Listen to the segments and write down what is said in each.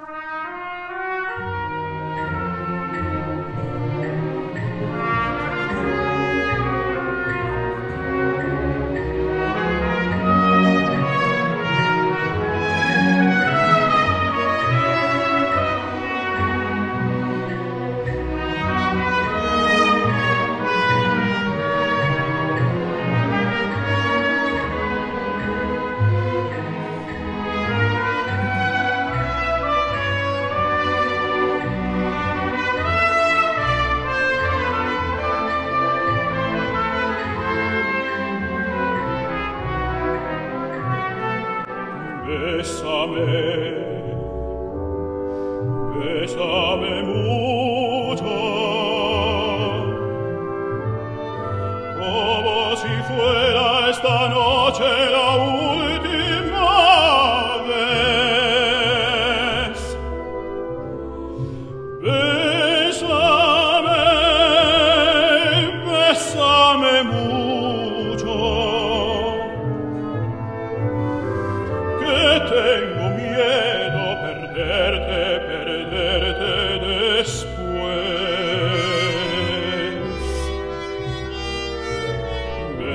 Bye. Dame besame mucho. O si fuera esta noche la última vez. Besame besame mucho. Que thing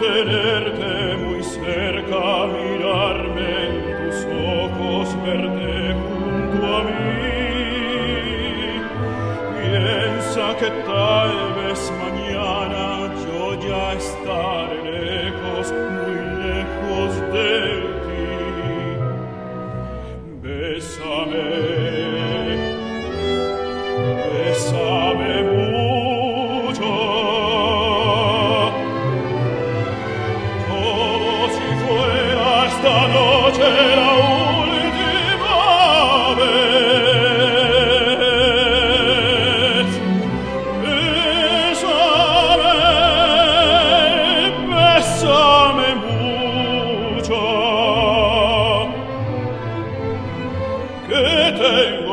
tenerte muy cerca, mirarme en tus ojos, verte junto a mí. Piensa que tal vez mañana yo ya estaré lejos,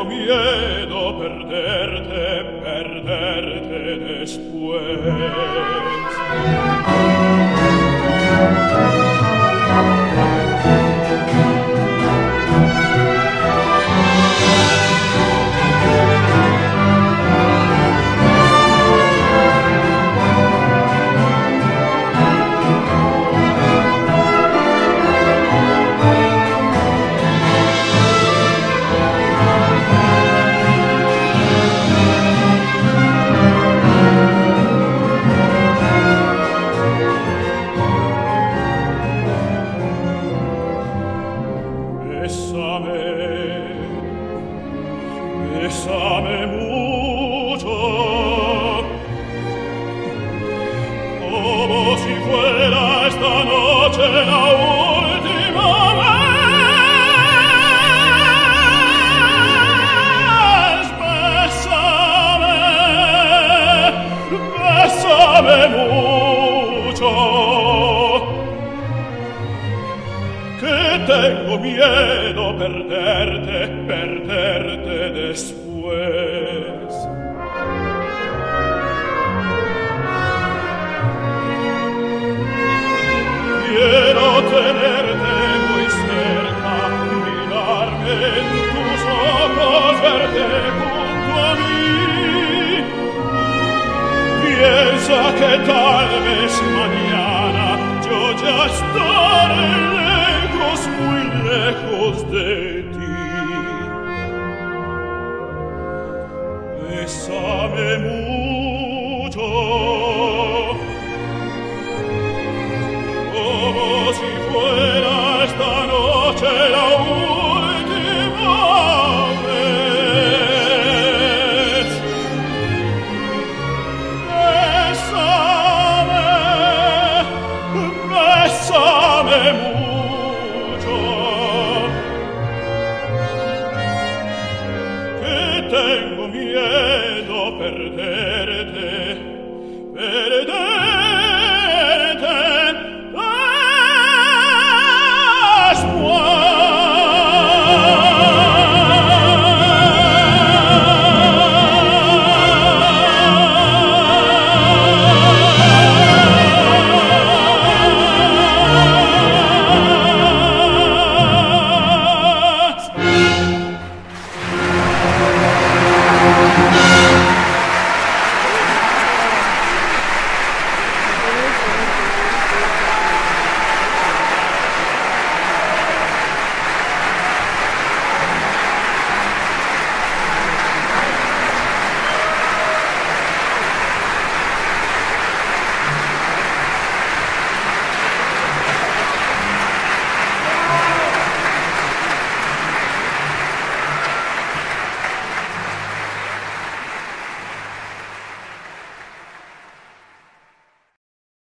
tengo miedo perderte, perderte después. tengo miedo perderte, perderte después. Quiero tenerte muy cerca, mirarme en tus ojos, verte junto a mí. Piensa que tal vez mañana quiero ya muy lejos de ti. Bésame mucho.